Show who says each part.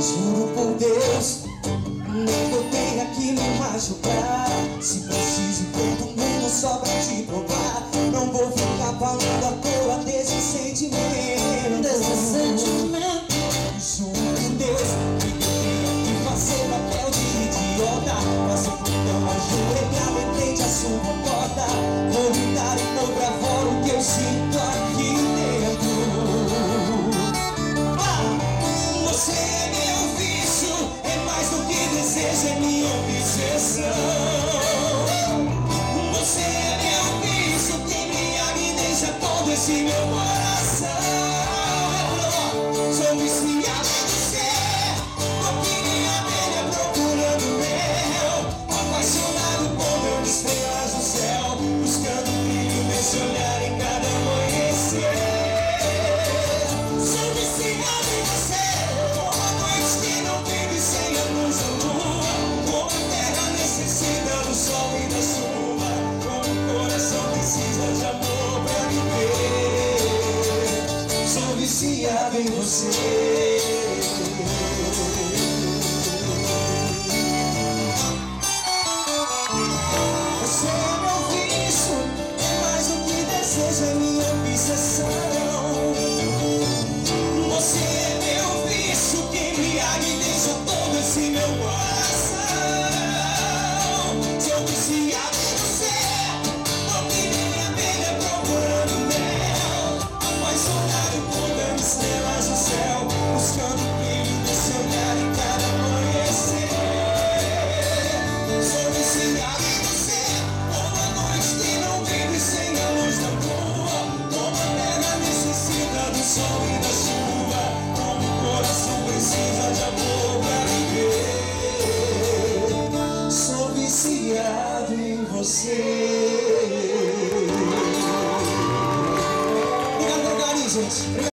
Speaker 1: Juro por Deus, não botei aqui me machucar. Se preciso, todo mundo só pra te provar. Não vou ficar falando à toa desse sentimento.
Speaker 2: Desse sentimento.
Speaker 1: Juro por Deus, que eu tenha que fazer papel de idiota. see no one. cabe em você. Você é meu vício, é mais do que desejo, é minha obsessão. Você é meu vício que me desde o Jesus.